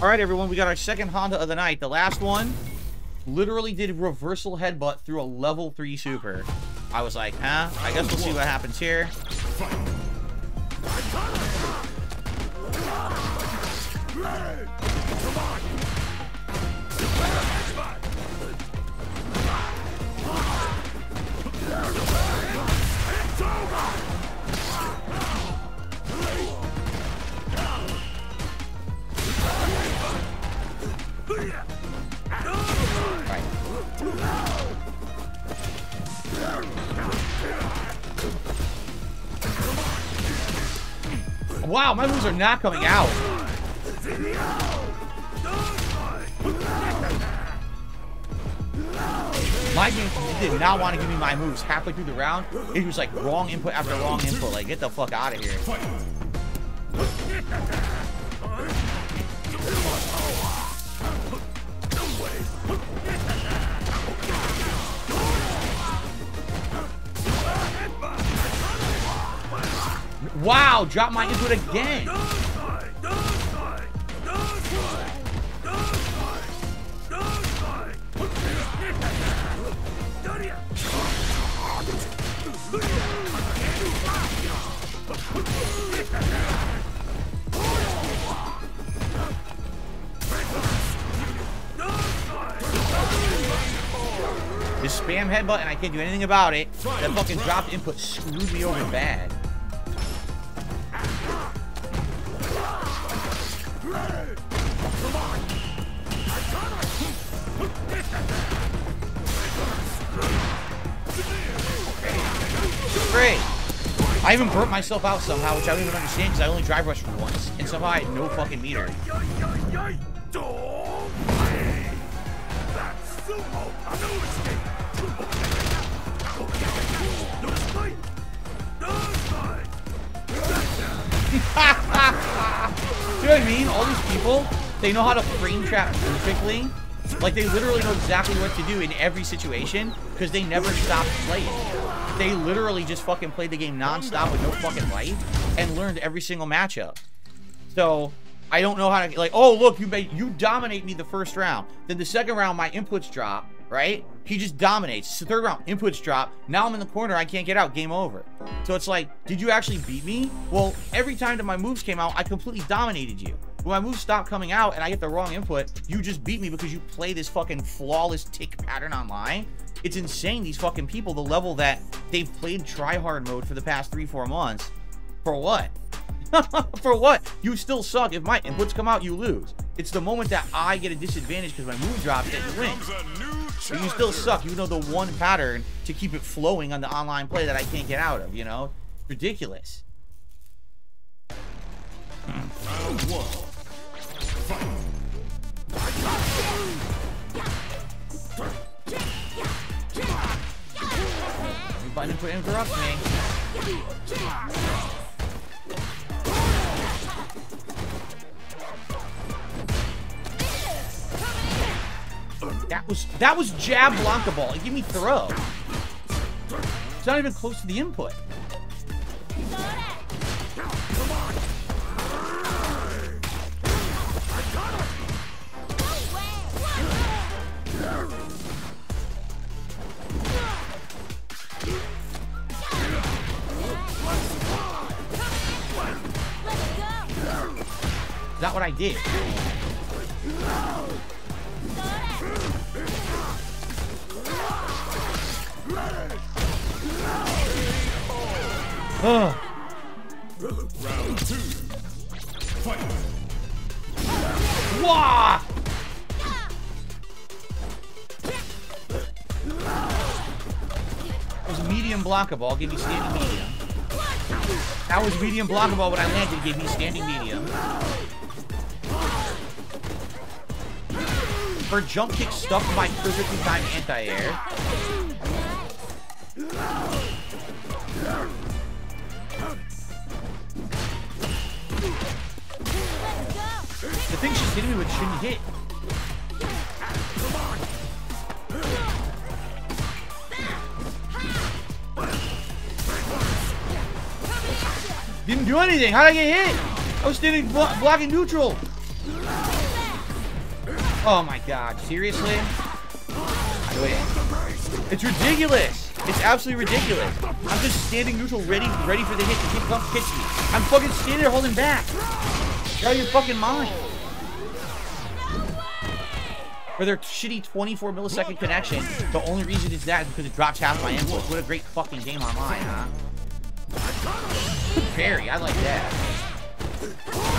All right, everyone, we got our second Honda of the night. The last one literally did reversal headbutt through a level 3 super. I was like, huh? I guess we'll see what happens here. Wow, my moves are not coming out. My game did not want to give me my moves halfway through the round. It was like wrong input after wrong input. Like, get the fuck out of here. Wow, drop my input again. This spam headbutt and I can't do anything about it. That fucking dropped input screwed me over bad. Great. I even burnt myself out somehow, which I don't even understand because I only drive rush once. And somehow I had no fucking meter. what I mean? All these people, they know how to frame trap perfectly. Like, they literally know exactly what to do in every situation because they never stop playing. They literally just fucking played the game non-stop with no fucking life and learned every single matchup. So, I don't know how to, like, oh, look, you made, you dominate me the first round. Then the second round, my inputs drop, right? He just dominates. The third round, inputs drop. Now I'm in the corner, I can't get out, game over. So it's like, did you actually beat me? Well, every time that my moves came out, I completely dominated you. When my moves stop coming out and I get the wrong input, you just beat me because you play this fucking flawless tick pattern online. It's insane, these fucking people, the level that they've played tryhard mode for the past three, four months. For what? For what? You still suck. If my inputs come out, you lose. It's the moment that I get a disadvantage because my move drops that you win. But you still suck. You know the one pattern to keep it flowing on the online play that I can't get out of, you know? Ridiculous. Round one. Everybody put interrupt me. That was that was jab Blanka ball. It gave me throw. It's not even close to the input. Is that what I did? Was a medium blockable. Give me standing medium. That was medium blockable when I landed. Gave me standing medium. Her jump kick stuffed my perfectly timed anti-air. The thing she's hitting me with shouldn't hit. Didn't do anything. How'd I get hit? I was standing blo blocking neutral. Oh my god, seriously? It's ridiculous. It's absolutely ridiculous. I'm just standing neutral, ready, ready for the hit. to keep comes, hits me. I'm fucking standing there holding back. You're out of your fucking mind. For their shitty 24 millisecond connection, the only reason it's that is because it drops half my inputs. What a great fucking game online, huh? Very, I like that.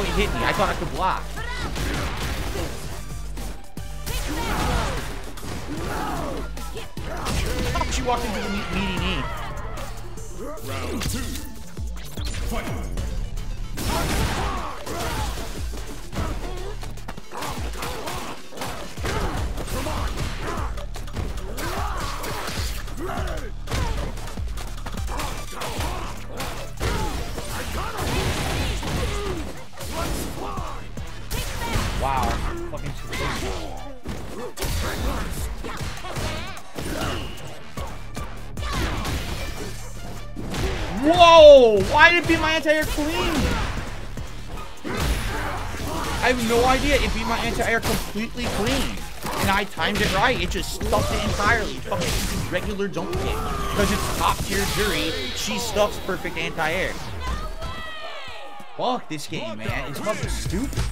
It hit me. I thought I could block. Beat my anti-air clean? I have no idea. It beat my anti-air completely clean. And I timed it right. It just stuffed it entirely. Fucking regular jump kick. Because it's top tier Juri, she stuffs perfect anti-air. Fuck this game, man. It's fucking stupid.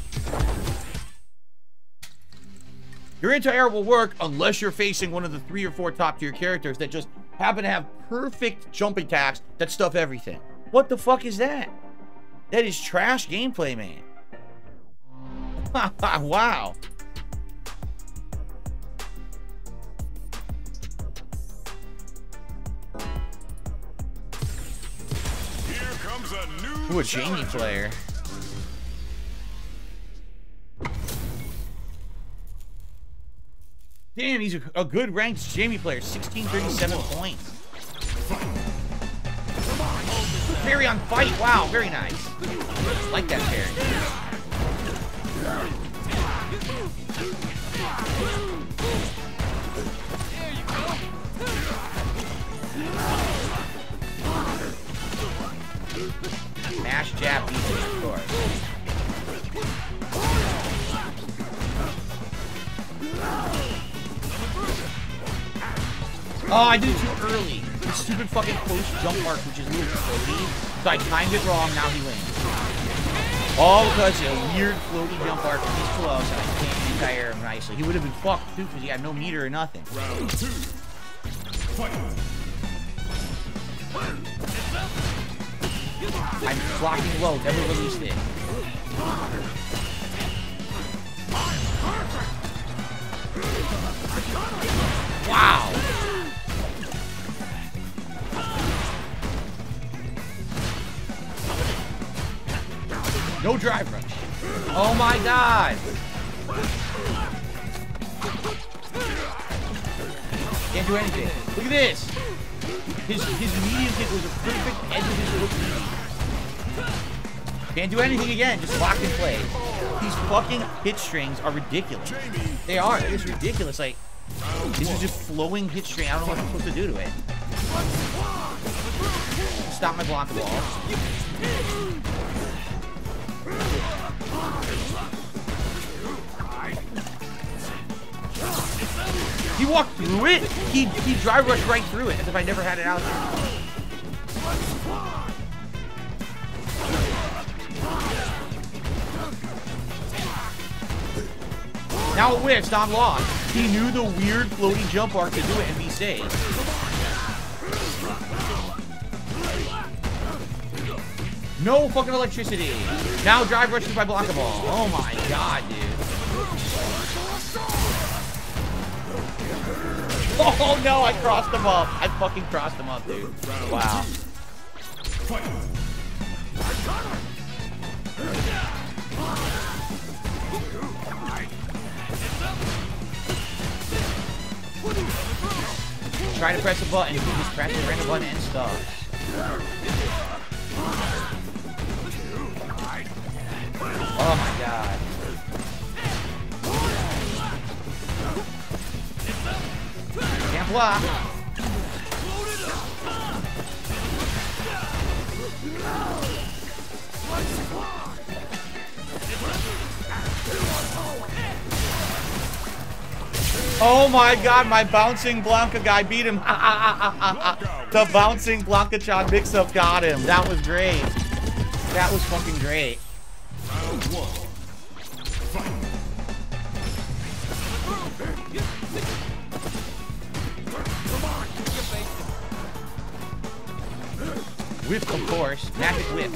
Your anti-air will work unless you're facing one of the three or four top tier characters that just happen to have perfect jump attacks that stuff everything. What the fuck is that? That is trash gameplay, man. wow. Here comes a new Ooh, a Jamie player. Damn, he's a, a good ranked Jamie player. 1637 points. Parry on fight. Wow, very nice. Like that parry. Mash jab beats of course. Oh, I do too early. Stupid fucking close jump mark, which is a little floaty. So I timed it wrong, now he wins. All because a weird floaty jump arc and he's close, and I can't anti-air him nicely. He would have been fucked too, because he had no meter or nothing. Round two. Fight. I'm blocking low, never released it. Wow! No drive rush. Oh my god! Can't do anything. Look at this! His his medium kick was a perfect edge of his knee. Can't do anything again, just lock and play. These fucking hit strings are ridiculous. They are, it's ridiculous. Like, this is just flowing hit string. I don't know what I'm supposed to do to it. Stop my block wall. He walked through it? He, he drive rushed right through it as if I never had it out there. Now it whiffs, not lost. He knew the weird floaty jump arc to do it and be safe. No fucking electricity. Now drive rushes by block ball. Oh my god, dude. Oh no, I crossed him up. I fucking crossed him up, dude. Wow. Try to press a button. You just press the random button and stuff. Oh my god. Can't block. Oh my god, my bouncing Blanka guy beat him. the bouncing Blanka Chan mix-up got him. That was great. That was fucking great. Whip, of course. Magic whip.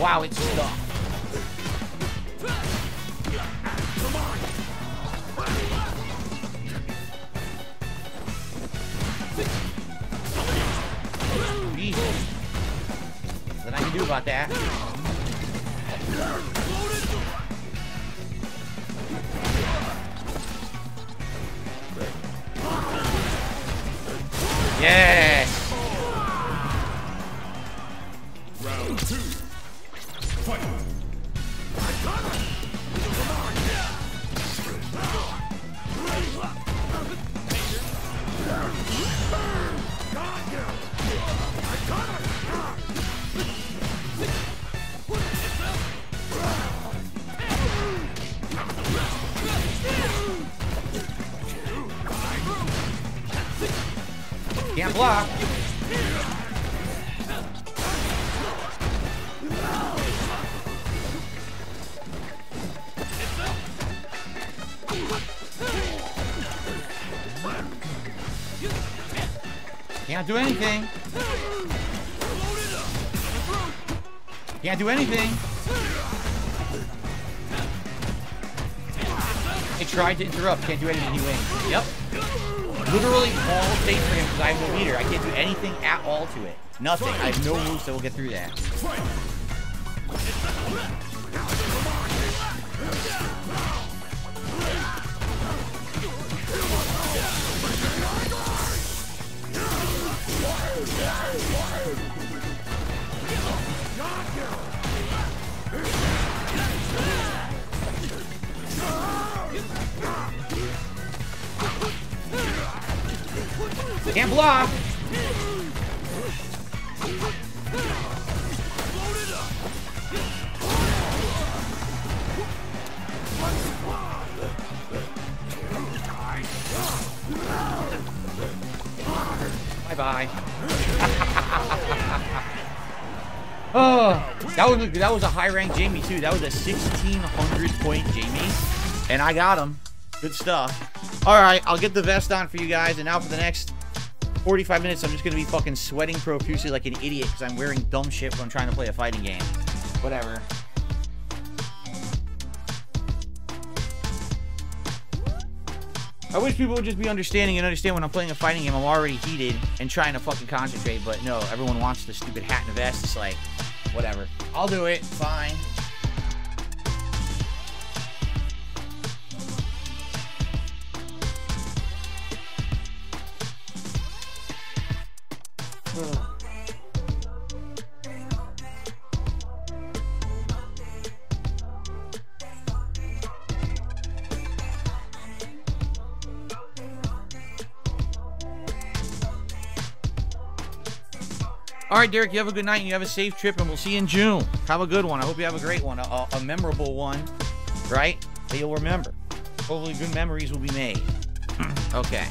Wow, it's stuck. Jesus. Nothing I can do about that. Yes! Can't do anything. Can't do anything. I tried to interrupt. Can't do anything. He wins. Yep. Literally all safe for him because I have no meter. I can't do anything at all to it. Nothing. I have no moves that will get through that. Fight. Can't block. Bye bye. oh, that was that was a high ranked Jamie too. That was a 1600 point Jamie, and I got him. Good stuff. All right, I'll get the vest on for you guys, and now for the next 45 minutes, I'm just gonna be fucking sweating profusely like an idiot because I'm wearing dumb shit when I'm trying to play a fighting game. Whatever. I wish people would just be understanding and understand when I'm playing a fighting game, I'm already heated and trying to fucking concentrate, but no, everyone wants the stupid hat and vest. It's like, whatever. I'll do it. Fine. All right, Derek, you have a good night and you have a safe trip, and we'll see you in June. Have a good one. I hope you have a great one, a, a memorable one, right? That you'll remember. Hopefully, good memories will be made. okay.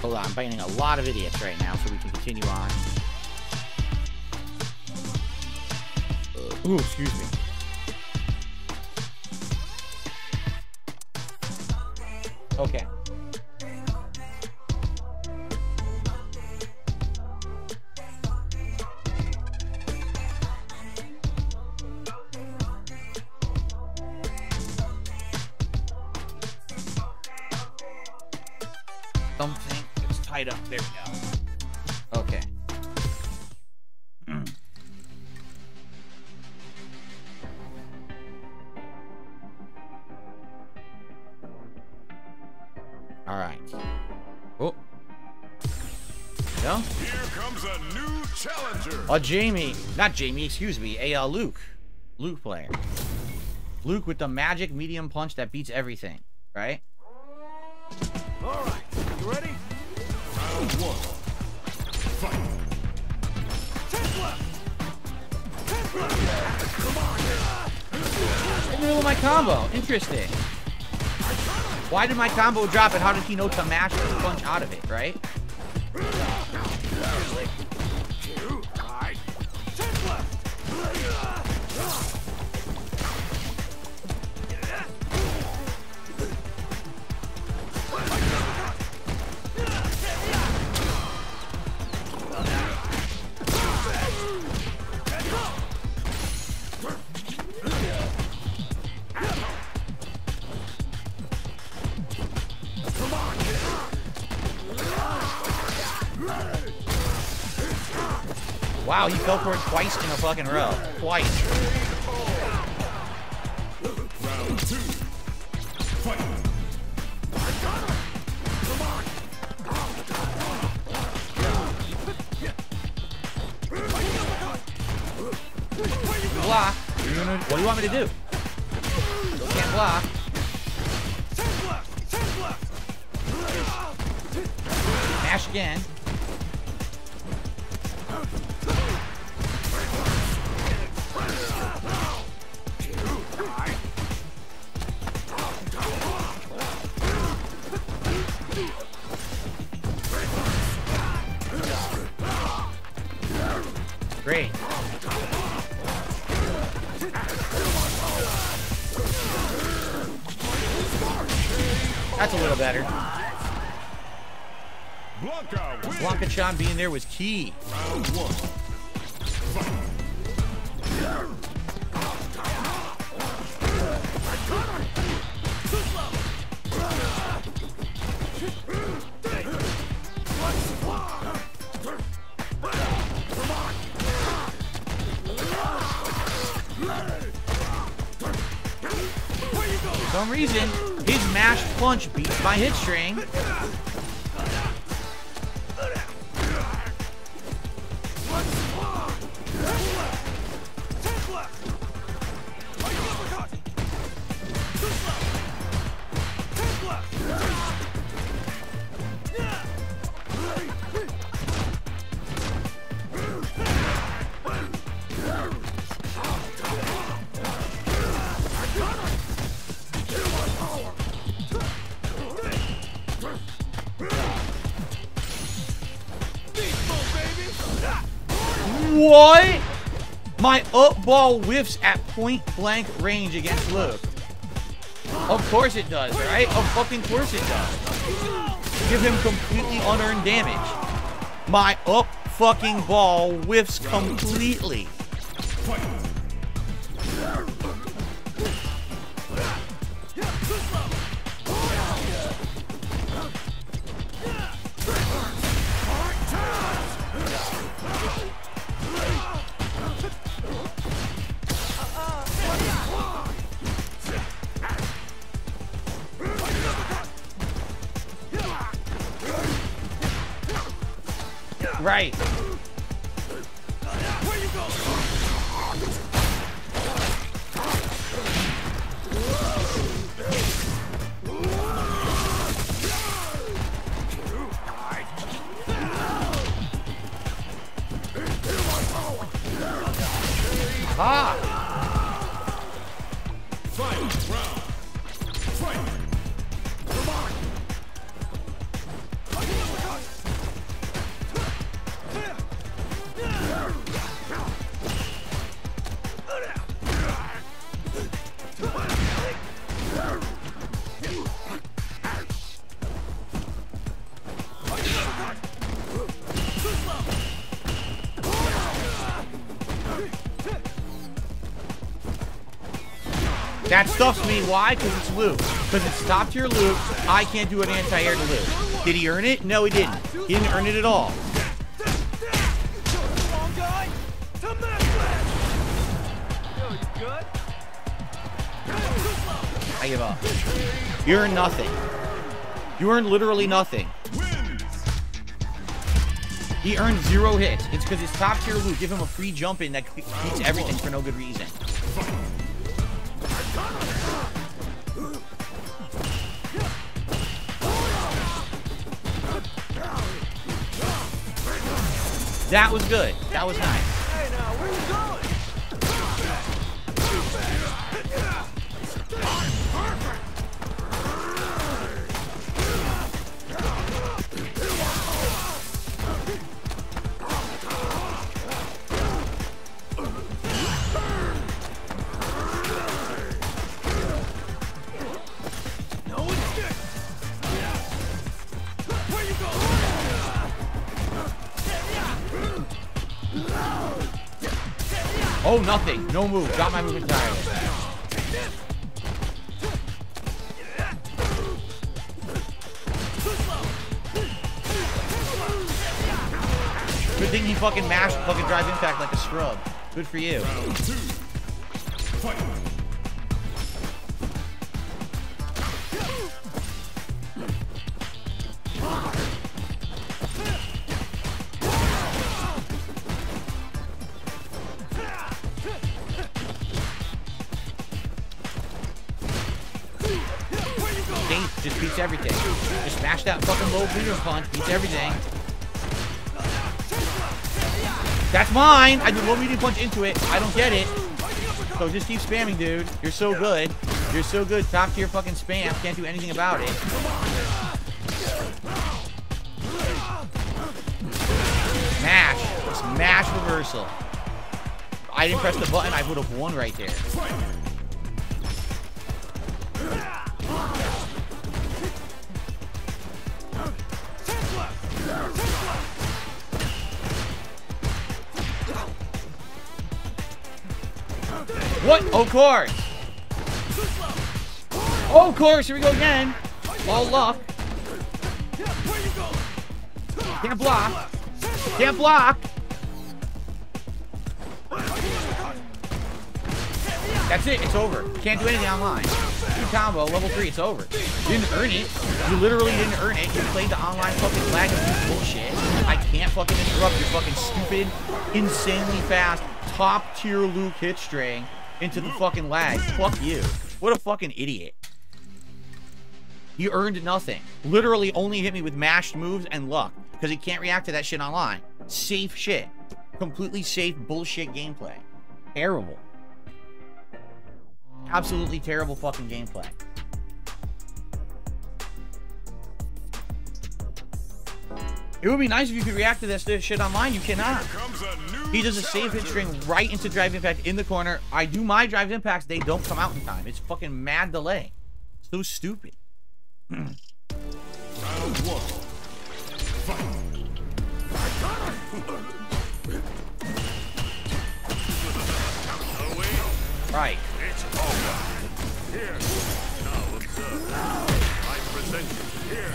Hold on, I'm biting a lot of idiots right now, so we can continue on. Ooh, excuse me. Okay. A Jamie, not Jamie, excuse me, a uh, Luke. Luke player. Luke with the magic medium punch that beats everything, right? All right, you ready? Round one. Fight. Tesla! In the middle of my combo. Interesting. Why did my combo drop and how did he know to mash the punch out of it, right? It twice in a fucking row. Twice. That's a little better. Blanka. Blanka Chan being there was key. Round one. Hit string. Ball whiffs at point blank range against Luke. Of course it does, right? Of fucking course it does. Give him completely unearned damage. My up fucking ball whiffs completely. 啊。Stuffs me. Why? Because it's Luke. Because it's top tier Luke. I can't do an anti-air to Luke. Did he earn it? No, he didn't. He didn't earn it at all. I give up. You earn nothing. You earn literally nothing. He earned zero hits. It's because it's top tier Luke. Give him a free jump in that beats everything for no good reason. That was good. That was nice. No move. Got my move entirely. Good thing he fucking mashed fucking drive impact like a scrub. Good for you. Just smash that fucking low leader punch. Beats everything. That's mine. I did low medium punch into it. I don't get it. So just keep spamming, dude. You're so good. You're so good. Top tier fucking spam. Can't do anything about it. Smash. Smash reversal. I didn't press the button. I would have won right there. What? Of course. Oh, of course. Here we go again. All luck. Can't block. Can't block. That's it. It's over. Can't do anything online. Two combo, level three. It's over. You didn't earn it. You literally didn't earn it. You played the online fucking lag of bullshit. I can't fucking interrupt your fucking stupid, insanely fast, top tier Luke hit string into the fucking lag. Fuck you. What a fucking idiot. You earned nothing. Literally only hit me with mashed moves and luck. Because he can't react to that shit online. Safe shit. Completely safe bullshit gameplay. Terrible. Absolutely terrible fucking gameplay. It would be nice if you could react to this this shit online. You cannot. Comes a new He does a save hit string right into drive impact in the corner. I do my drive impacts. They don't come out in time. It's fucking mad delay. So stupid. Round one. Right. It's over. Here. Now observe. I present you here.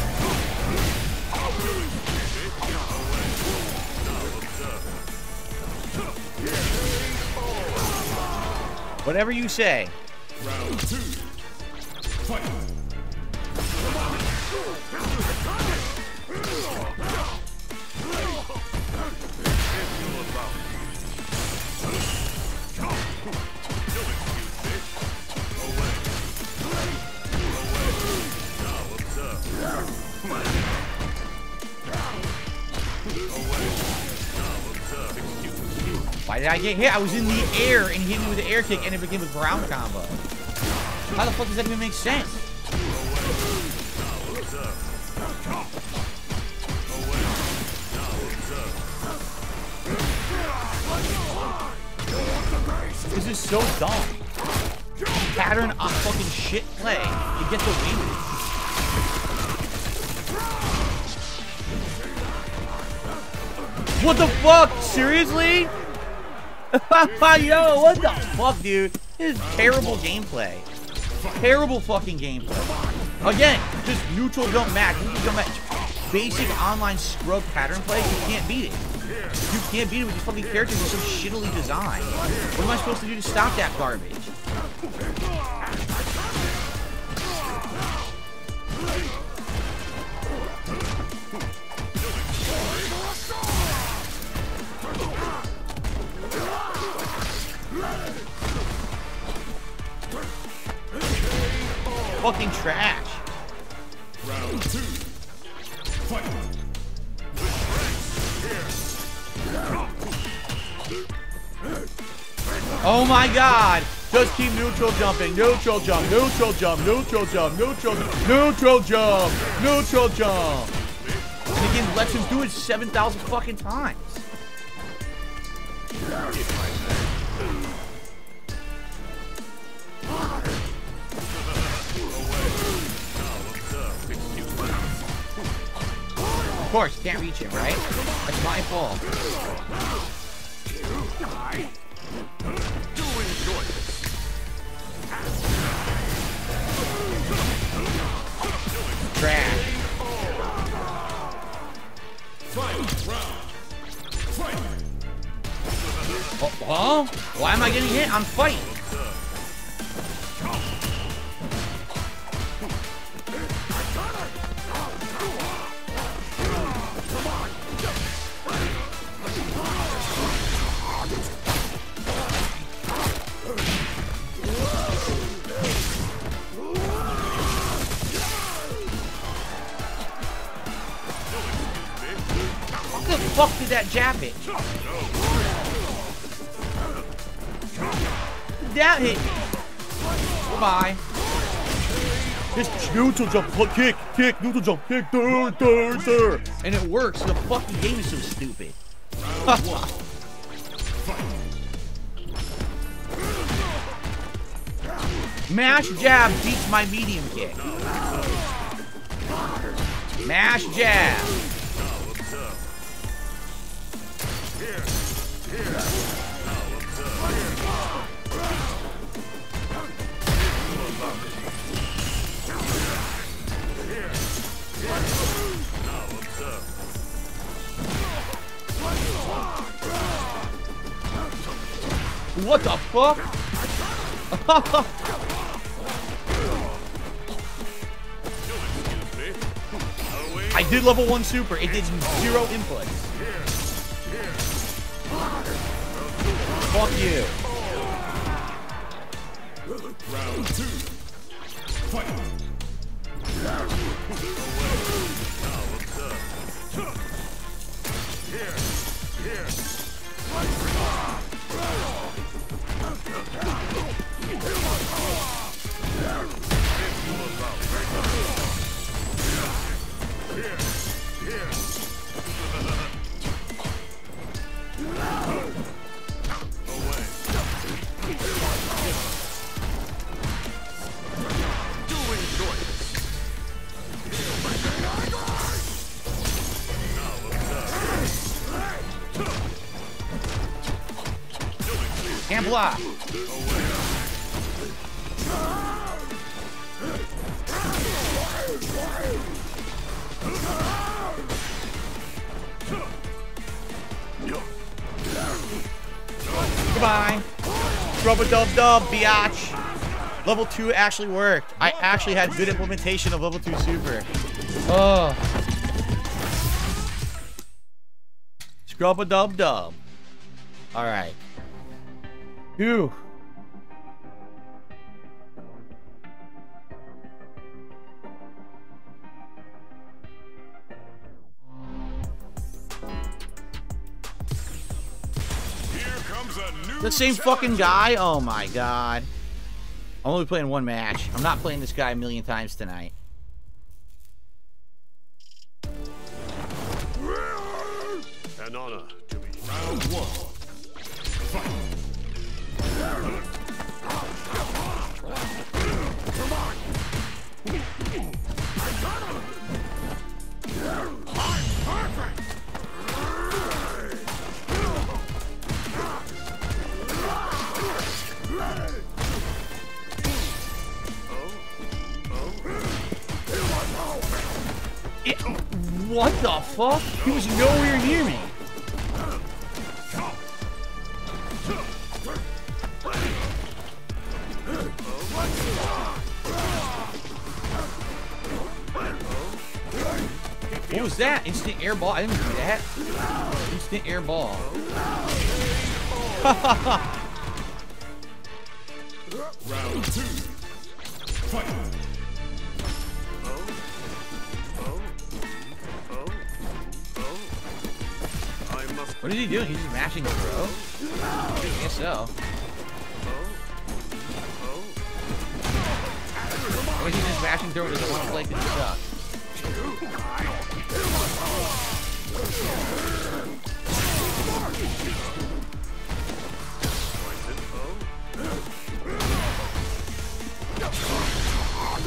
Whatever you say. Round two. Did I get hit? I was in the air and hit me with the air kick and it became a ground combo. How the fuck does that even make sense? This is so dumb. Pattern on fucking shit play. You get the win. What the fuck? Seriously? Yo, what the fuck, dude? This is terrible gameplay. Terrible fucking gameplay. Again, just neutral jump match, neutral jump match. Basic online scrub pattern play, you can't beat it. You can't beat it with these fucking characters are so shittily designed. What am I supposed to do to stop that garbage? God! Just keep neutral jumping. Neutral jump. Neutral jump. Neutral jump. Neutral jump. Neutral jump. Neutral jump. And again, lets him do it 7,000 fucking times. Of course, can't reach him, right? That's my fault. Oh. Why am I getting hit? I'm fighting. Neutral jump, kick, kick, neutral jump, kick, dur, dur, dur. And it works. The fucking game is so stupid. Mash jab beats my medium kick. Mash jab. I did level one super. It did zero inputs. Fuck you. Can't block. Ah. Goodbye. Rubber dub dub, biatch. Level 2 actually worked. I actually had good implementation of level 2 super. Oh. Scrub a dub dub. Alright. Phew. Here comes a new The same fucking guy? Oh my god. I'm only playing one match. I'm not playing this guy a million times tonight. An honor to be round one. What the fuck? He was nowhere near me. What was that? Instant air ball? I didn't do that. Instant air ball. Round two. Fight. What is he doing? He's just mashing throw? I guess so. Or is he just mashing throw and doesn't want to play because sucks?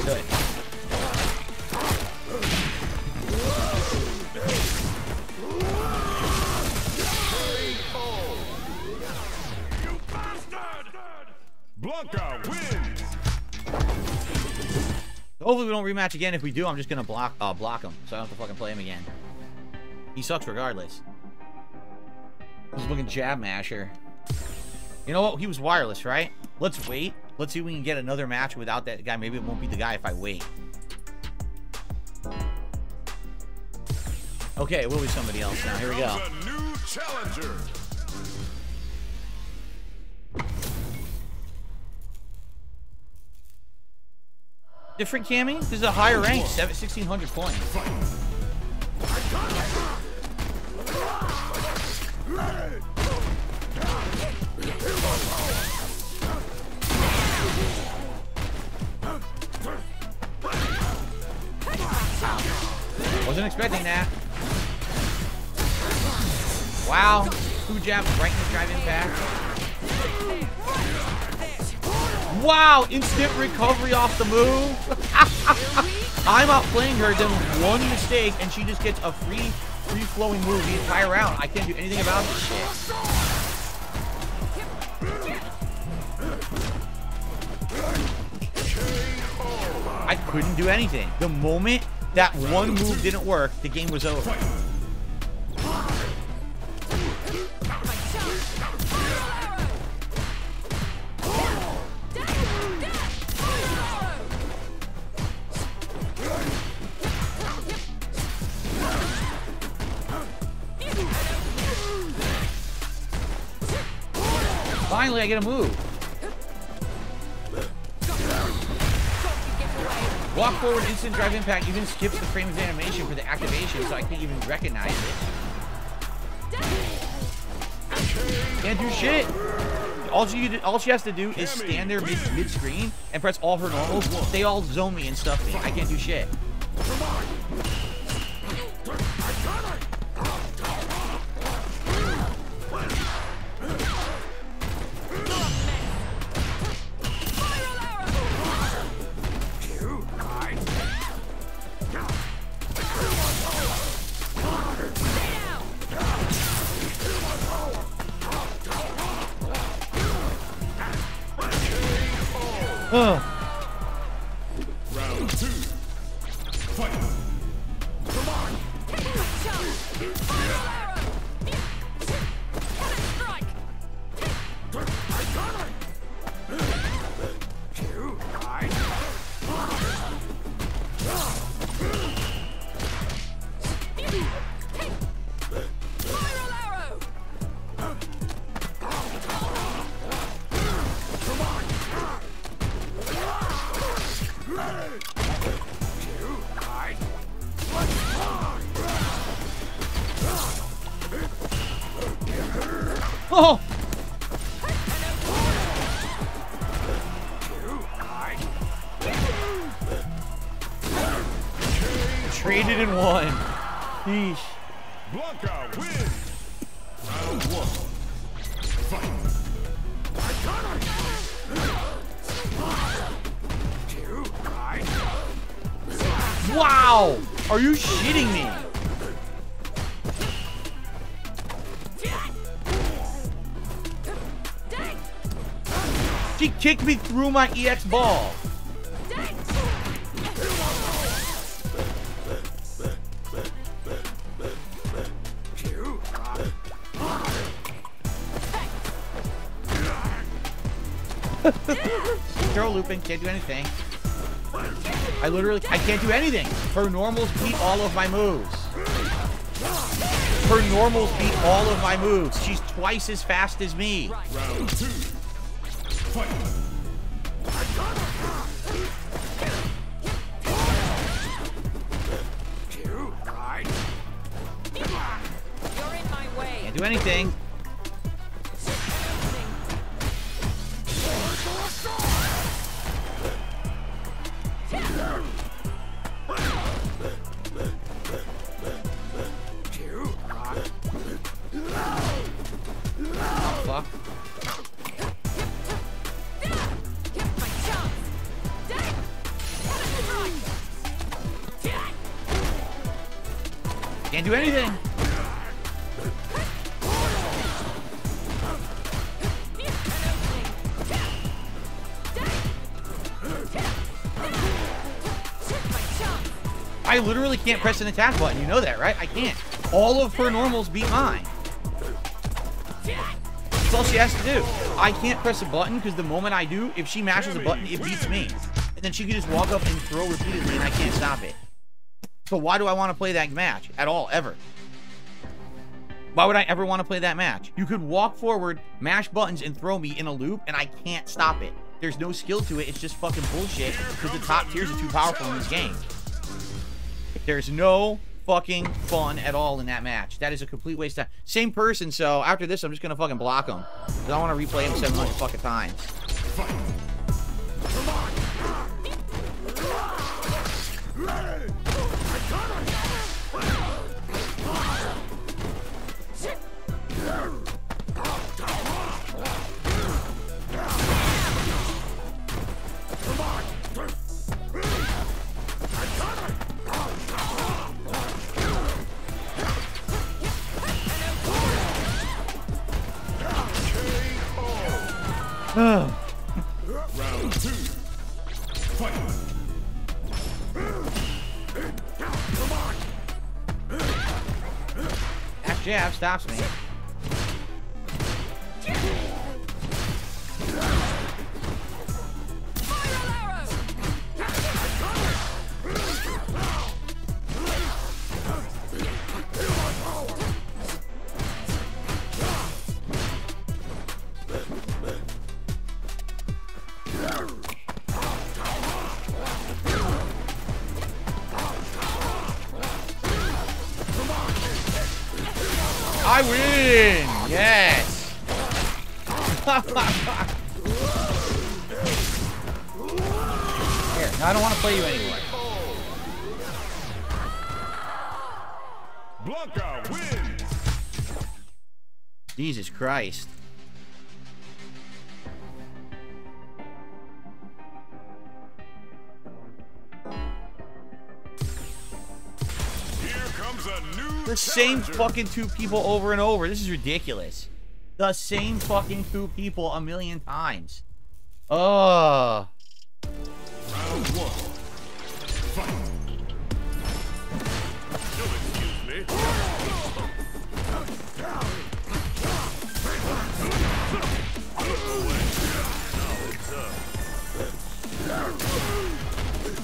Good. Hopefully we don't rematch again. If we do, I'm just gonna block uh, block him, so I don't have to fucking play him again. He sucks regardless. He's looking jab masher. You know what? He was wireless, right? Let's wait. Let's see if we can get another match without that guy. Maybe it won't be the guy if I wait. Okay, it will be somebody else now. Here we go. Different Cammy? This is a higher rank, seven- 1600 points. Wasn't expecting that. Wow. Two jabs right in the drive impact. Wow, instant recovery off the move. I'm outplaying her, then one mistake, and she just gets a free, free-flowing move the entire round. I can't do anything about this shit. I couldn't do anything. The moment that one move didn't work, the game was over. Finally, I get a move. Walk forward, instant drive impact even skips the frame of animation for the activation, so I can't even recognize it. Can't do shit. All she all she has to do is stand there mid mid screen and press all her normals. They all zone me and stuff me. I can't do shit. Are you shitting me? She kicked me through my EX ball. Throw looping, can't do anything. I literally, I can't do anything. Her normals beat all of my moves. Her normals beat all of my moves. She's twice as fast as me. Round two. Can't do anything. I literally can't press an attack button. You know that, right? I can't. All of her normals beat mine. That's all she has to do. I can't press a button because the moment I do, if she mashes a button, it beats me. And then she can just walk up and throw repeatedly and I can't stop it. So why do I want to play that match at all, ever? Why would I ever want to play that match? You could walk forward, mash buttons, and throw me in a loop, and I can't stop it. There's no skill to it. It's just fucking bullshit because the top tiers are too powerful in this game. There's no fucking fun at all in that match. That is a complete waste of time. Same person, so after this, I'm just gonna fucking block him. Because I want to replay him 700 fucking times. Round two. Fight. That jab stops me. Blanka wins. Jesus Christ. Here comes a new The same fucking two people over and over. This is ridiculous. The same fucking two people a million times. Oh. Round one. Fight.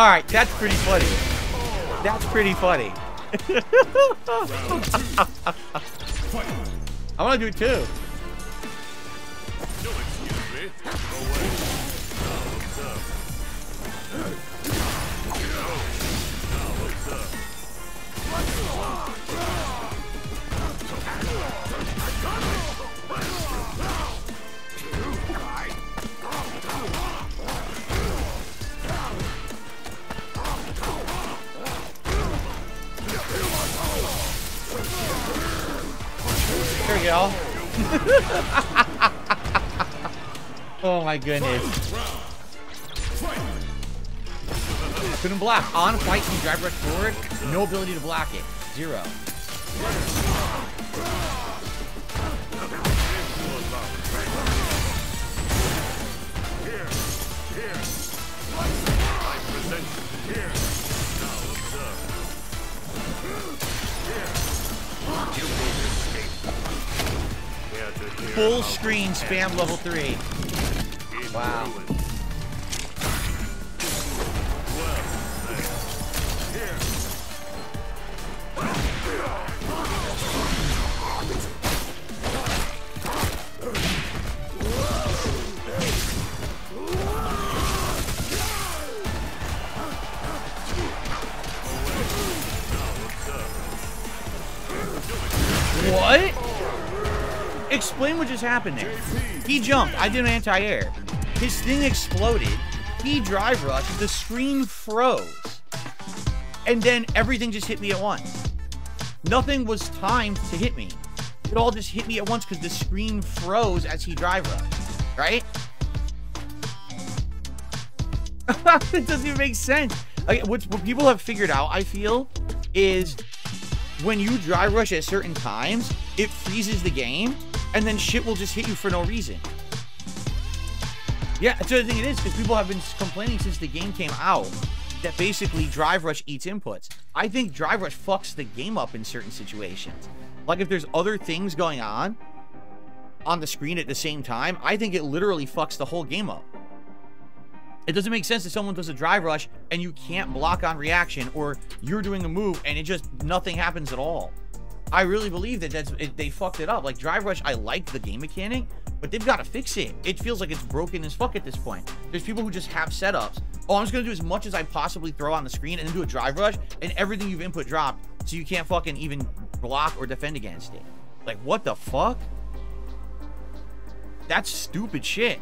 All right, that's pretty funny. That's pretty funny. I want to do it too. my goodness. Couldn't block. On fight, can you drive right forward? No ability to block it. Zero. Full screen spam level 3. Wow. What? Explain what just happened there. He jumped. I did an anti-air. His thing exploded. He drive rushed. The screen froze. And then everything just hit me at once. Nothing was timed to hit me. It all just hit me at once because the screen froze as he drive rushed. Right? it doesn't even make sense. Like, what, what people have figured out, I feel, is when you drive rush at certain times, it freezes the game, and then shit will just hit you for no reason. Yeah, that's the thing it is, because people have been complaining since the game came out that basically drive rush eats inputs. I think drive rush fucks the game up in certain situations. Like if there's other things going on on the screen at the same time, I think it literally fucks the whole game up. It doesn't make sense that someone does a drive rush and you can't block on reaction, or you're doing a move and it just nothing happens at all. I really believe that that's it, they fucked it up. Like drive rush, I like the game mechanic, but they've got to fix it. It feels like it's broken as fuck at this point. There's people who just have setups. Oh, I'm just gonna do as much as I possibly throw on the screen and then do a drive rush, and everything you've input dropped, so you can't fucking even block or defend against it. Like what the fuck? That's stupid shit.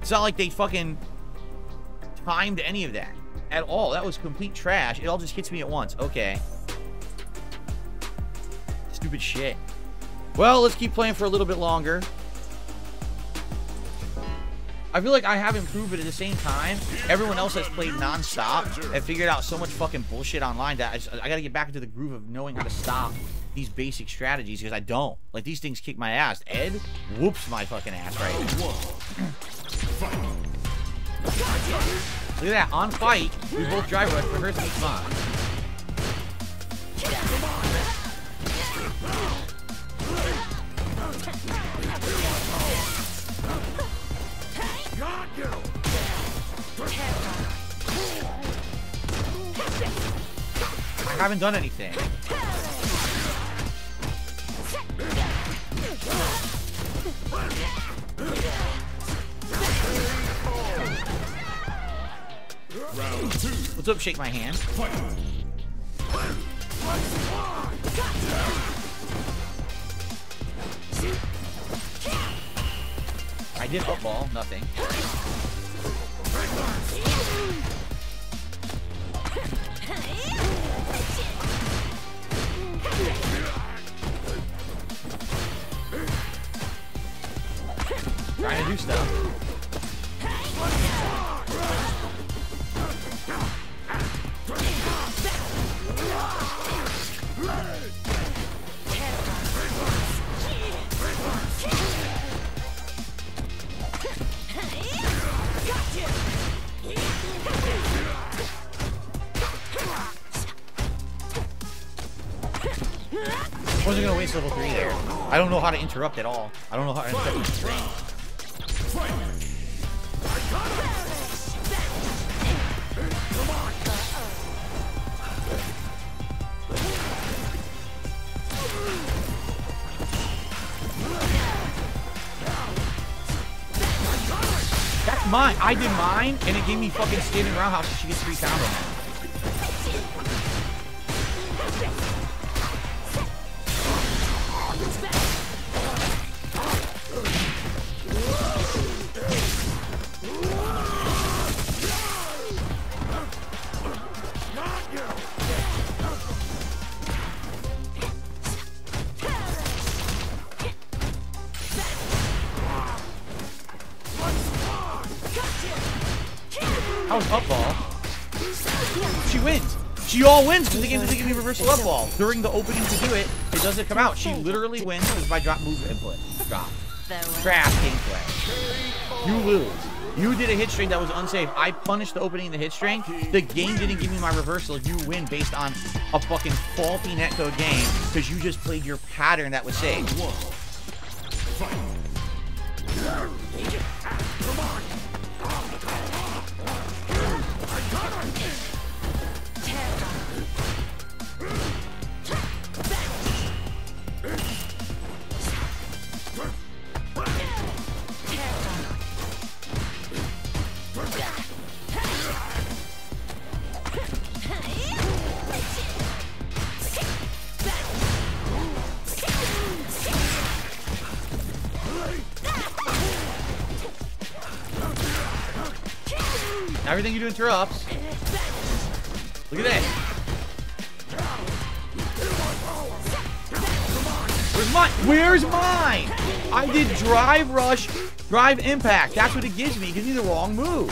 It's not like they fucking timed any of that at all. That was complete trash. It all just hits me at once. Okay. Stupid shit. Well, let's keep playing for a little bit longer. I feel like I have improved, but at the same time, everyone else has played non-stop and figured out so much fucking bullshit online that I, just, I gotta get back into the groove of knowing how to stop these basic strategies because I don't. Like, these things kick my ass. Ed whoops my fucking ass right Look at that. On fight, we both drive rush, hers makes mine. I haven't done anything. What's up, shake my hand? I did up ball, nothing. How to interrupt at all. I don't know how to interrupt. That's mine. I did mine, and it gave me fucking standing roundhouse, so she gets free combo now. Reversal up ball. During the opening to do it, it doesn't come out. She literally wins because my drop move input. Drop. Trash gameplay. You lose. You did a hit string that was unsafe. I punished the opening of the hit string. The game didn't give me my reversal. You win based on a fucking faulty netcode game because you just played your pattern that was safe. Everything you interrupts. Look at that. Where's mine? Where's mine? I did drive rush, drive impact. That's what it gives me. It gives me the wrong move.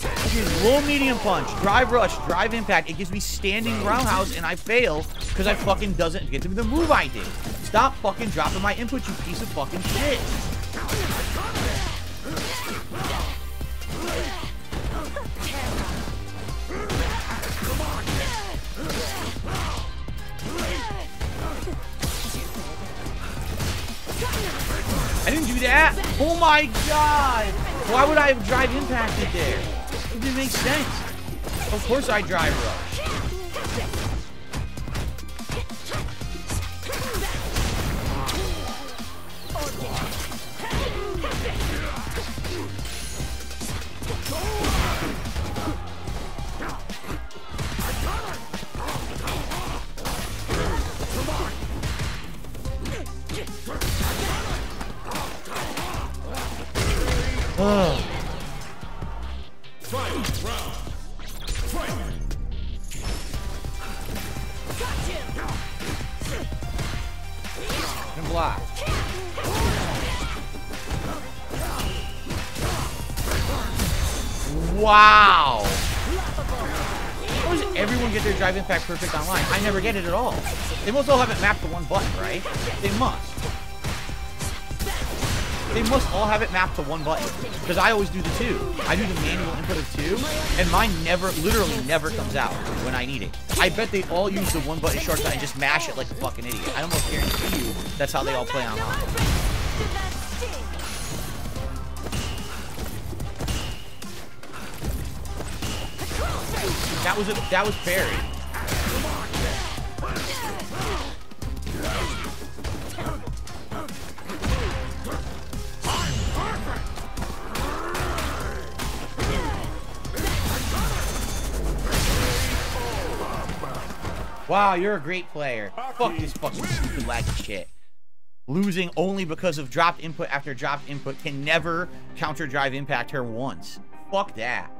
It gives low medium punch, drive rush, drive impact. It gives me standing roundhouse and I fail because I fucking doesn't get to the move I did. Stop fucking dropping my input, you piece of fucking shit. My god. Why would I have drive impacted there? It didn't make sense. Of course I drive rush. Perfect online? I never get it at all. They must all have it mapped to one button, right? They must. They must all have it mapped to one button. Because I always do the two. I do the manual input of two, and mine never, literally never comes out when I need it. I bet they all use the one button shortcut and just mash it like a fucking idiot. I almost guarantee you that's how they all play online. That was a, that was Barry. Wow, you're a great player. Fuck this fucking stupid laggy shit. Losing only because of dropped input after dropped input can never counter drive impact her once. Fuck that.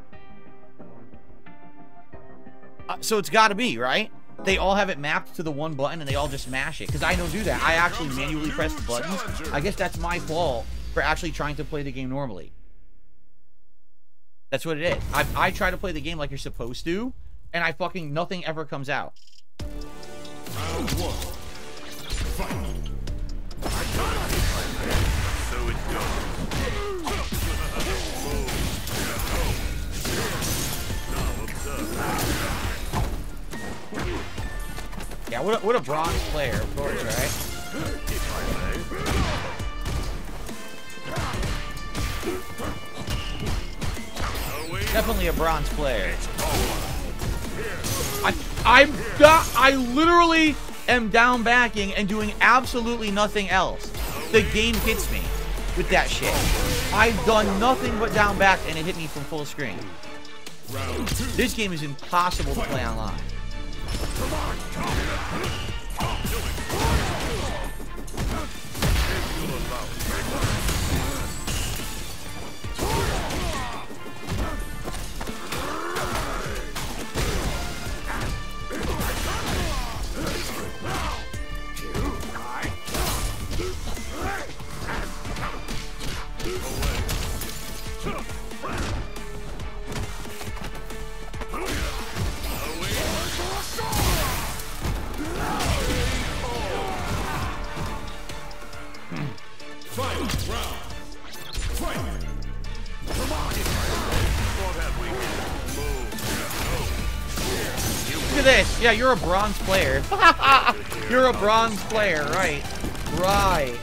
Uh, so it's got to be, right? They all have it mapped to the one button and they all just mash it. Because I don't do that. I actually manually press the buttons. I guess that's my fault for actually trying to play the game normally. That's what it is. I, I try to play the game like you're supposed to, and I fucking, nothing ever comes out. Yeah, what a, what a bronze player, of course, right? Definitely a bronze player. I, I'm da- I literally am down backing and doing absolutely nothing else. The game hits me with that shit. I've done nothing but down back and it hit me from full screen. This game is impossible to play online. Look at this. Yeah, you're a bronze player. you're a bronze player, right? Right.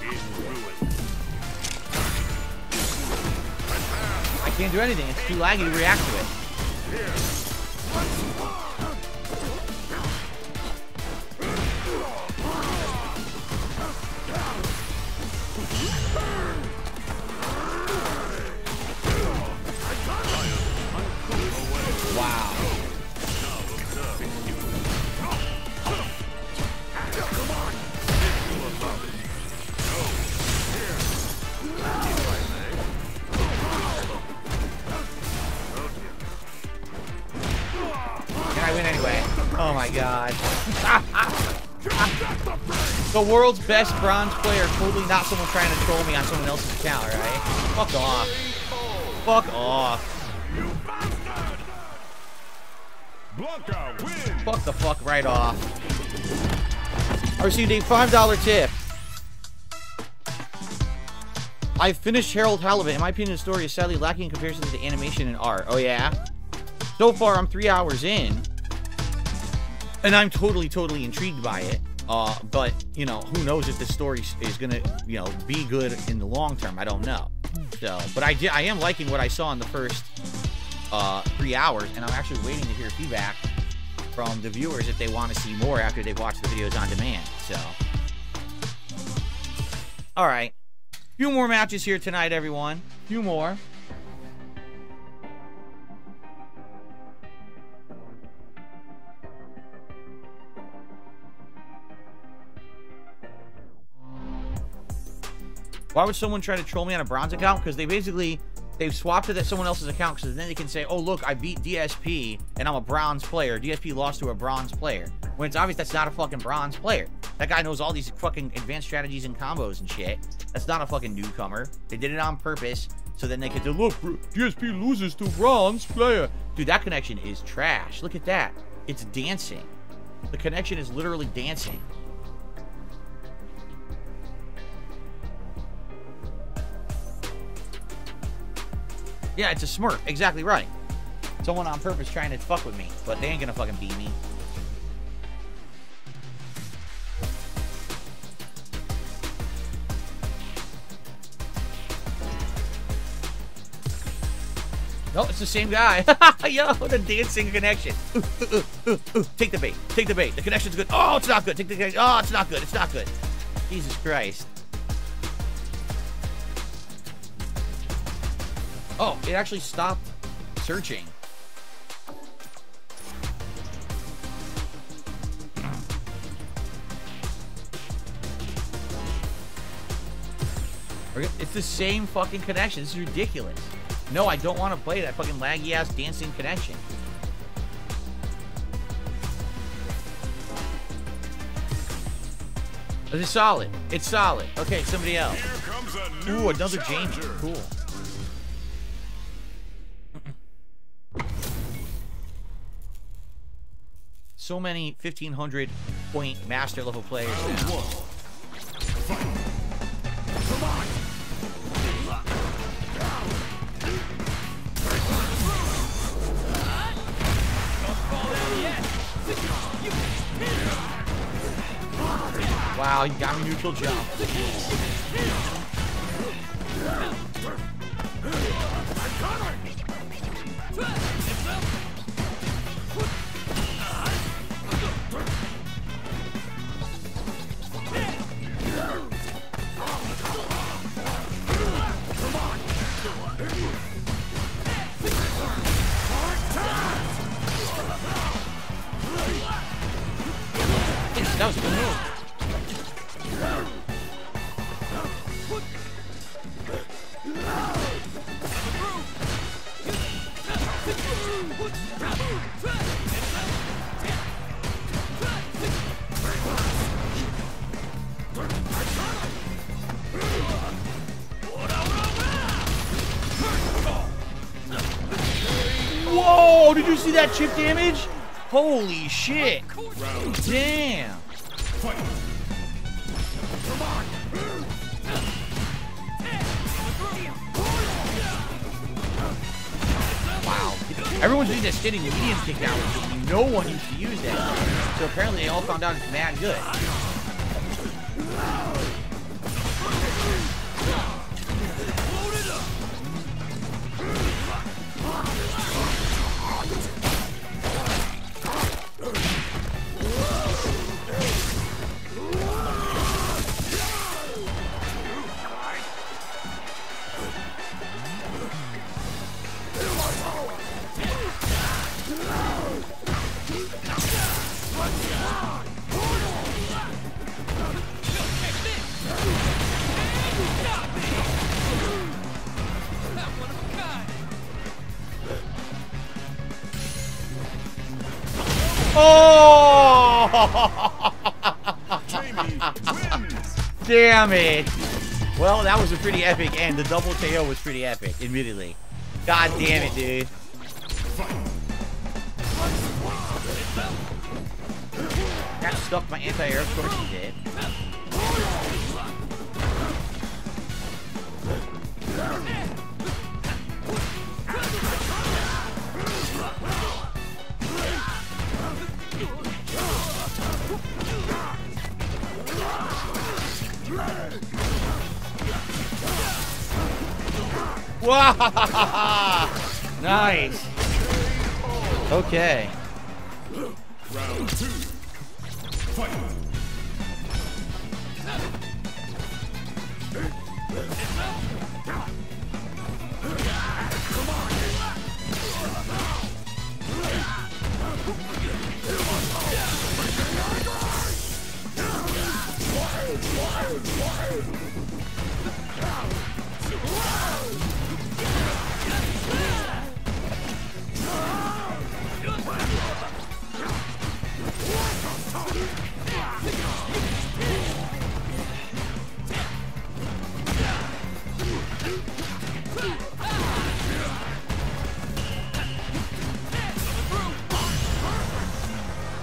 I can't do anything. It's too laggy to react to it. World's best bronze player, totally not someone trying to troll me on someone else's account, right? Fuck off. Fuck off. Fuck the fuck right off. I received a $5 tip. I finished Harold Halibut. In my opinion, the story is sadly lacking in comparison to the animation and art. Oh, yeah? So far, I'm three hours in. And I'm totally, totally intrigued by it. Uh, but, you know, who knows if this story is going to, you know, be good in the long term. I don't know. So, but I, I am liking what I saw in the first uh, three hours, and I'm actually waiting to hear feedback from the viewers if they want to see more after they've watched the videos on demand. So, all right, few more matches here tonight, everyone. Few more. Why would someone try to troll me on a bronze account? Because they basically they've swapped it at someone else's account because then they can say, oh look, I beat DSP and I'm a bronze player. DSP lost to a bronze player. When it's obvious that's not a fucking bronze player. That guy knows all these fucking advanced strategies and combos and shit. That's not a fucking newcomer. They did it on purpose so then they could say, look, DSP loses to bronze player. Dude, that connection is trash. Look at that. It's dancing. The connection is literally dancing. Yeah, it's a smurf. Exactly right. Someone on purpose trying to fuck with me, but they ain't gonna fucking beat me. No, it's the same guy. Yo, the dancing connection. Ooh, ooh, ooh. Take the bait. Take the bait. The connection's good. Oh, it's not good. Take the connection. Oh, it's not good. It's not good. Jesus Christ. Oh, it actually stopped searching. It's the same fucking connection. This is ridiculous. No, I don't want to play that fucking laggy ass dancing connection. This is solid. It's solid. Okay, somebody else. Here comes a new Ooh, another James. Cool. So many 1500 point master level players. Wow, you got me neutral jump. See that chip damage? Holy shit! Damn! Wow. Everyone's doing that standing medium kick now, no one used to use that. So apparently they all found out it's mad good. Damn it. Well, that was a pretty epic end. The double KO was pretty epic, admittedly. God damn it, dude. That stuck my anti-air, of course did.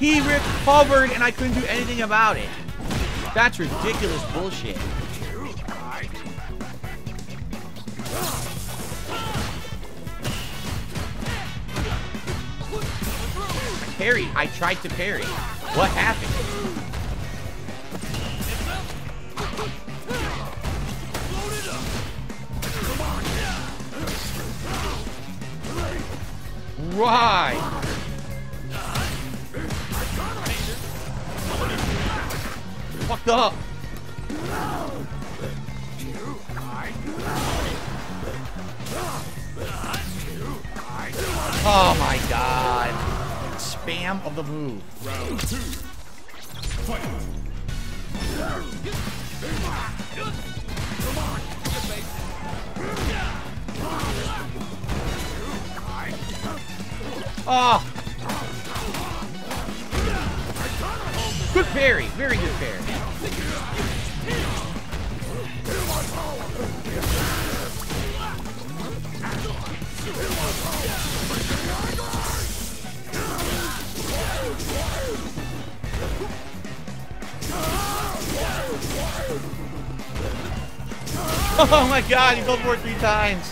He recovered and I couldn't do anything about it. That's ridiculous bullshit. Parry. I tried to parry. What happened? Fucked up. My god, he fell for three times.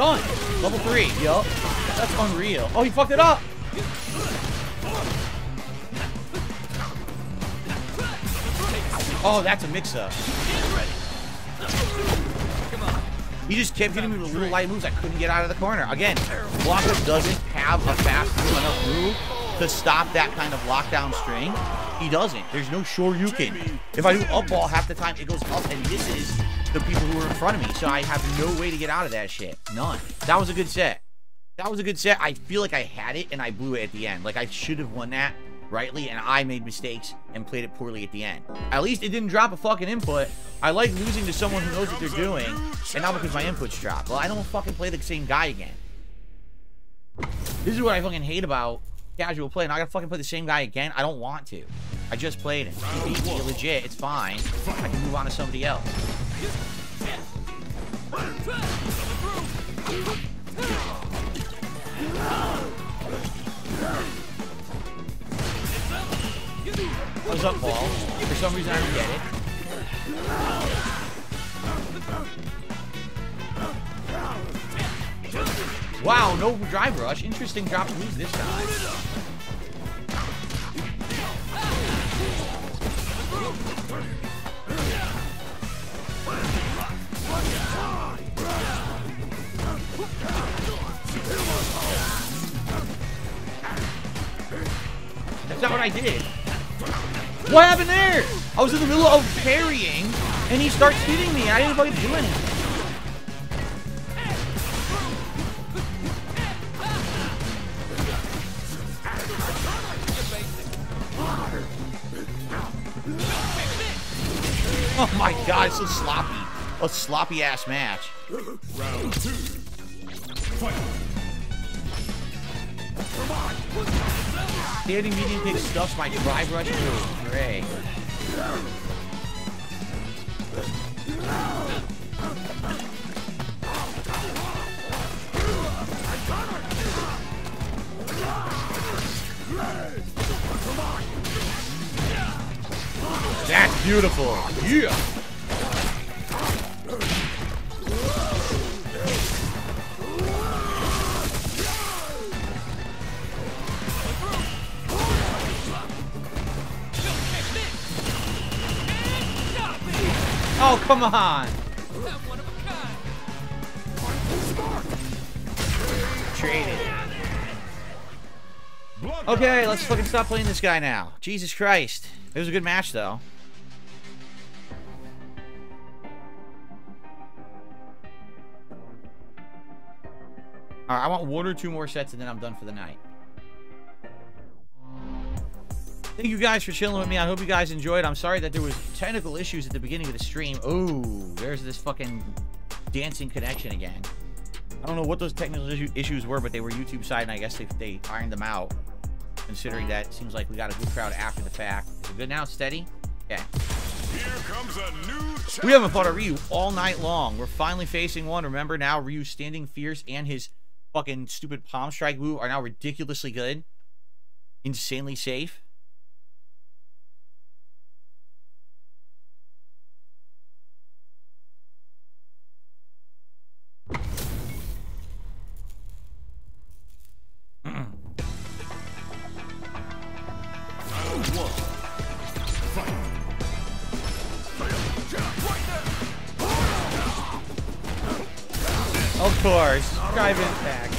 Done. Level three. Yup. That's unreal. Oh, he fucked it up. Oh, that's a mix-up. He just kept hitting me with little light moves. I couldn't get out of the corner. Again, Blanka doesn't have a fast enough move to stop that kind of lockdown string. He doesn't. There's no sure you can. If I do up ball half the time, it goes up and misses the people who were in front of me. So I have no way to get out of that shit. None. That was a good set. That was a good set. I feel like I had it and I blew it at the end. Like I should have won that rightly and I made mistakes and played it poorly at the end. At least it didn't drop a fucking input. I like losing to someone who knows what they're doing and not because my inputs drop. Well, I don't fucking play the same guy again. This is what I fucking hate about casual play. And I gotta fucking play the same guy again. I don't want to. I just played him. He beat me legit. It's fine. I can move on to somebody else. What's up, Paul? For some reason, I don't get it. Wow, no drive rush. Interesting drop to this time. That's not what I did. What happened there? I was in the middle of parrying, and he starts hitting me. I didn't fucking do anything. Oh my god, it's so sloppy. A sloppy ass match. Round two. Fight. Standing medium kick stuffs my drive rush move. Great. That's beautiful. Yeah. Oh, come on. Traded. Okay, let's fucking stop playing this guy now. Jesus Christ. It was a good match, though. I want one or two more sets and then I'm done for the night. Thank you guys for chilling with me. I hope you guys enjoyed. I'm sorry that there was technical issues at the beginning of the stream. Oh, there's this fucking dancing connection again. I don't know what those technical issues were, but they were YouTube side, and I guess they, they ironed them out. Considering that it seems like we got a good crowd after the fact. Is good now? Steady? Yeah. Here comes a new We haven't fought a Ryu all night long. We're finally facing one. Remember now, Ryu standing fierce and his fucking stupid palm strike move are now ridiculously good. Insanely safe. Course. Drive impact.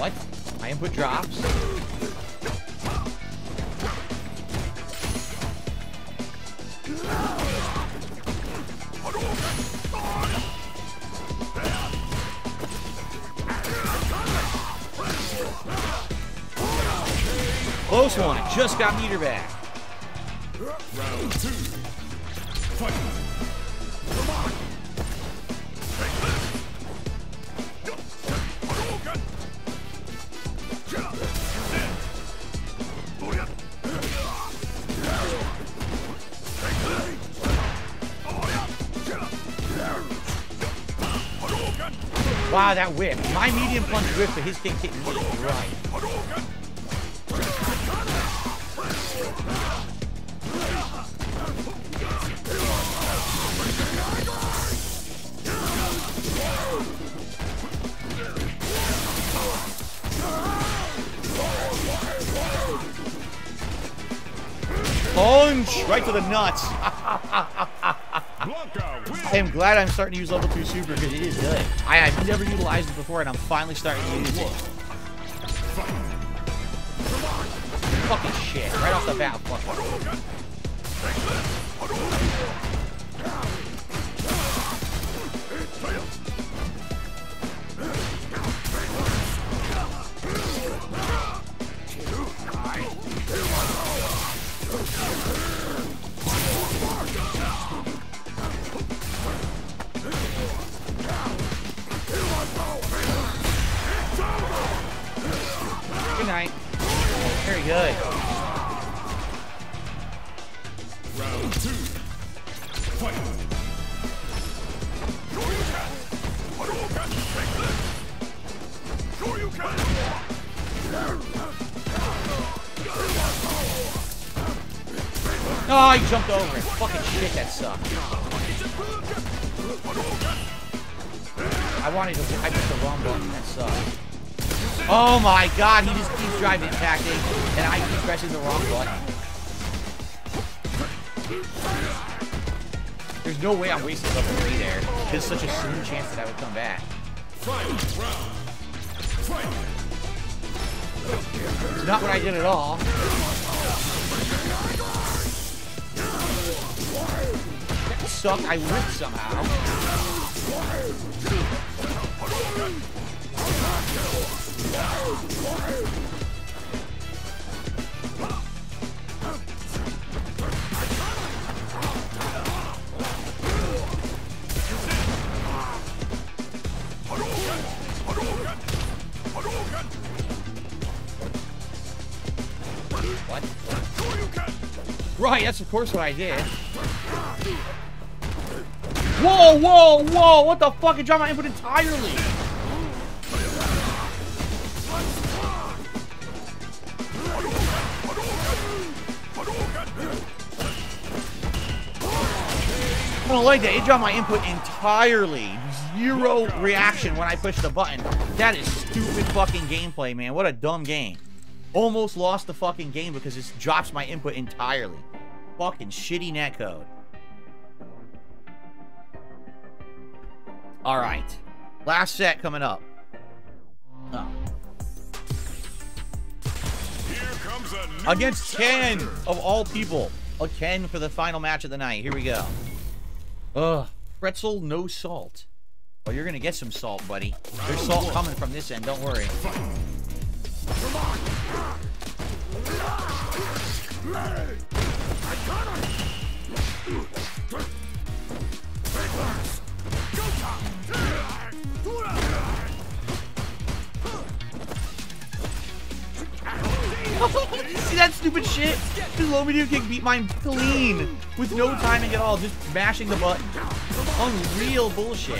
What? My input drops? Close one. It just got meter back. Round two. Fight. Come on. Wow, that whip. My medium punch whip, but his kick hit me right. To the nuts. I am glad I'm starting to use level 2 super because it is good. I, have never utilized it before and I'm finally starting to use it. Fucking shit. Right off the bat. My god, he just keeps driving impacting, and I keep pressing the wrong button. There's no way I'm wasting level 3 there. There's such a slim chance that I would come back. It's not what I did at all. That sucked. I lived somehow. Right, that's of course what I did. Whoa, whoa, whoa! What the fuck? It dropped my input entirely! I don't like that. It dropped my input entirely. Zero reaction when I push the button. That is stupid fucking gameplay, man. What a dumb game. Almost lost the fucking game because it drops my input entirely. Fucking shitty netcode. Alright. Last set coming up. Oh. Here comes a Against Ken, of all people. A Ken for the final match of the night. Here we go. Ugh. Pretzel, no salt. Oh, you're gonna get some salt, buddy. There's salt coming from this end, don't worry. See that stupid shit? His low medium kick beat mine clean with no timing at all, just mashing the button. Unreal bullshit.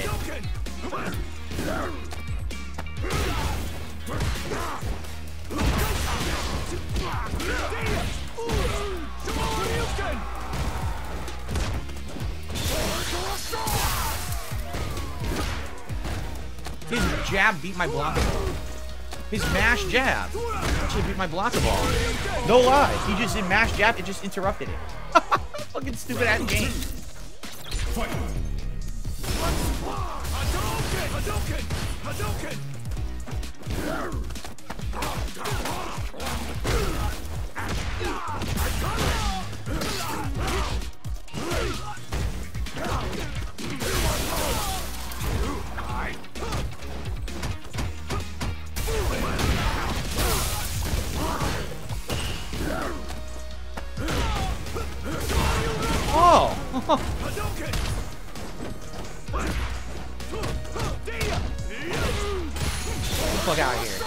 His jab beat my ball. His mash jab actually beat my blocker ball. No lies. He just did mash jab, it just interrupted it. Fucking stupid ass game. Fight. fuck out of here.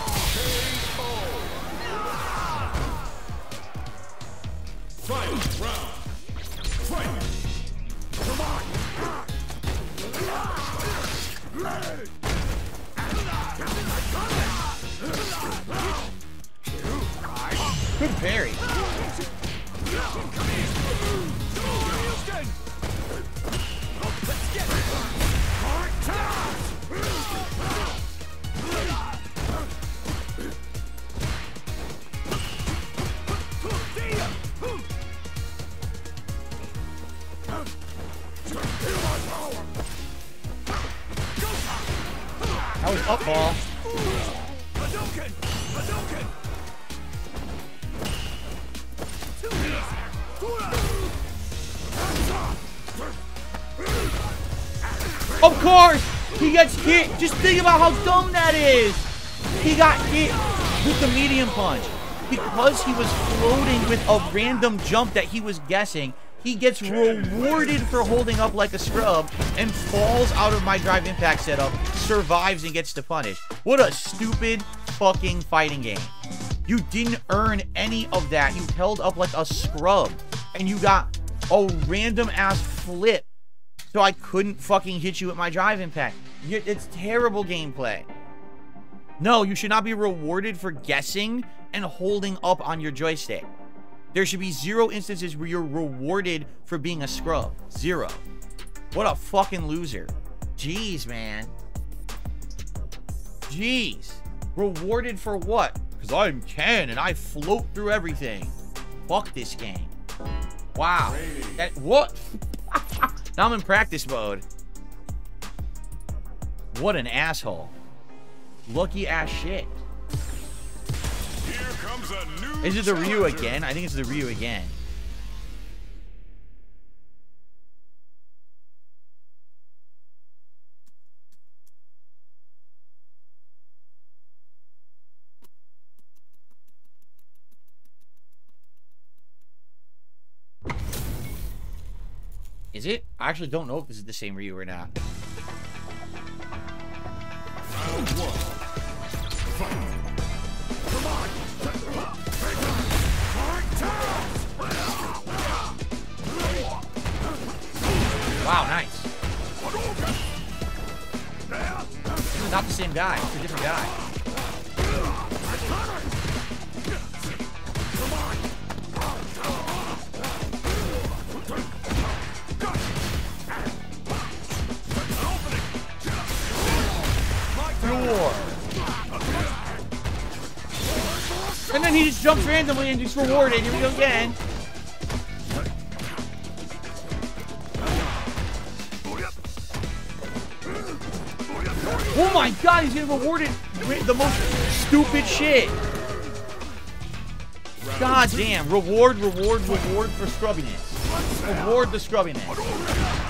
Fight round. Fight. Come on. Good parry. Just think about how dumb that is! He got hit with the medium punch. Because he was floating with a random jump that he was guessing, he gets rewarded for holding up like a scrub and falls out of my drive impact setup, survives and gets to punish. What a stupid fucking fighting game. You didn't earn any of that. You held up like a scrub and you got a random ass flip so I couldn't fucking hit you with my drive impact. It's terrible gameplay. No, you should not be rewarded for guessing and holding up on your joystick. There should be zero instances where you're rewarded for being a scrub. Zero. What a fucking loser. Jeez, man. Jeez. Rewarded for what? Because I'm Ken and I float through everything. Fuck this game. Wow. That, what? now I'm in practice mode. What an asshole. Lucky ass shit. Here comes a new Is it the Ryu challenger. again? I think it's the Ryu again. Is it? I actually don't know if this is the same Ryu or not. Wow, nice. Not the same guy. It's a different guy. And then he just jumps randomly and gets rewarded. Here we go again. Oh my god, he's getting rewarded the most stupid shit. God damn. Reward, reward, reward for scrubbiness. Reward the scrubbiness.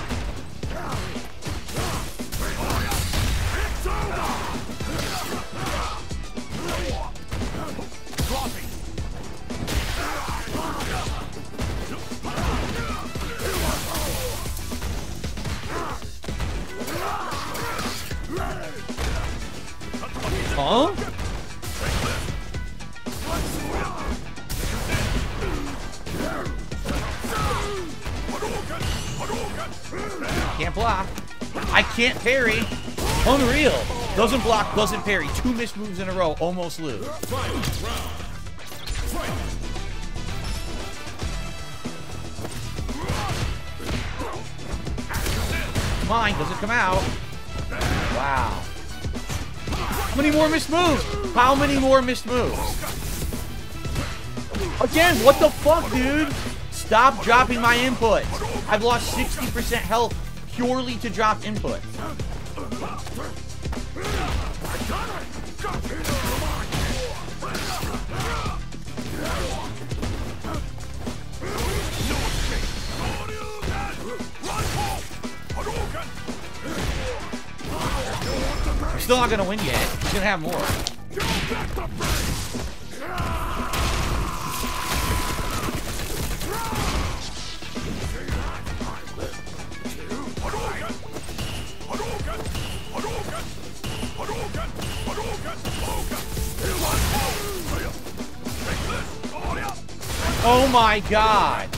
Doesn't parry. Two missed moves in a row, almost lose. Mine doesn't come out. Wow. How many more missed moves? How many more missed moves? Again, what the fuck, dude? Stop dropping my input. I've lost 60% health purely to drop input. Still not gonna win yet. He's gonna have more. Oh my god.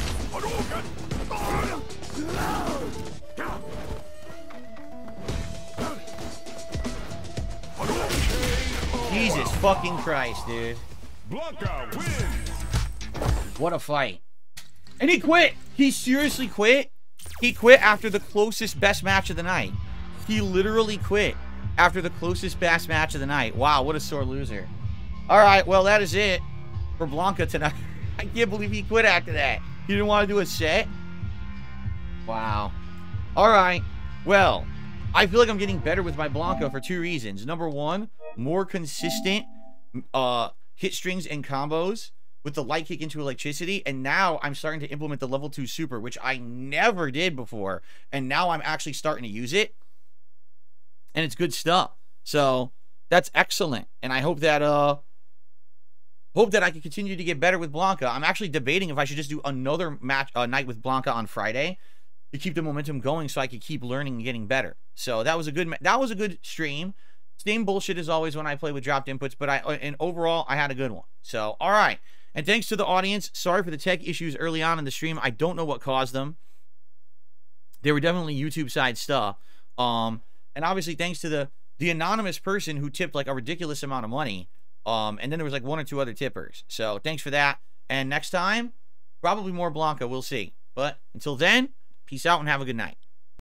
Fucking Christ, dude. Blanka wins. What a fight. And he quit. He seriously quit. He quit after the closest best match of the night. He literally quit after the closest best match of the night. Wow, what a sore loser. All right, well, that is it for Blanka tonight. I can't believe he quit after that. He didn't want to do a set? Wow. All right. Well, I feel like I'm getting better with my Blanka for two reasons. Number one, more consistent uh, hit strings and combos with the light kick into electricity. And now I'm starting to implement the level two super, which I never did before. And now I'm actually starting to use it. And it's good stuff. So that's excellent. And I hope that uh hope that I can continue to get better with Blanka. I'm actually debating if I should just do another match uh, night with Blanka on Friday to keep the momentum going so I could keep learning and getting better. So that was a good that was a good stream. Same bullshit as always when I play with dropped inputs, but I uh, and overall I had a good one. So all right. And thanks to the audience. Sorry for the tech issues early on in the stream. I don't know what caused them. They were definitely YouTube side stuff. Um, and obviously thanks to the the anonymous person who tipped like a ridiculous amount of money. Um, and then there was like one or two other tippers. So thanks for that. And next time, probably more Blanka. We'll see. But until then, peace out and have a good night.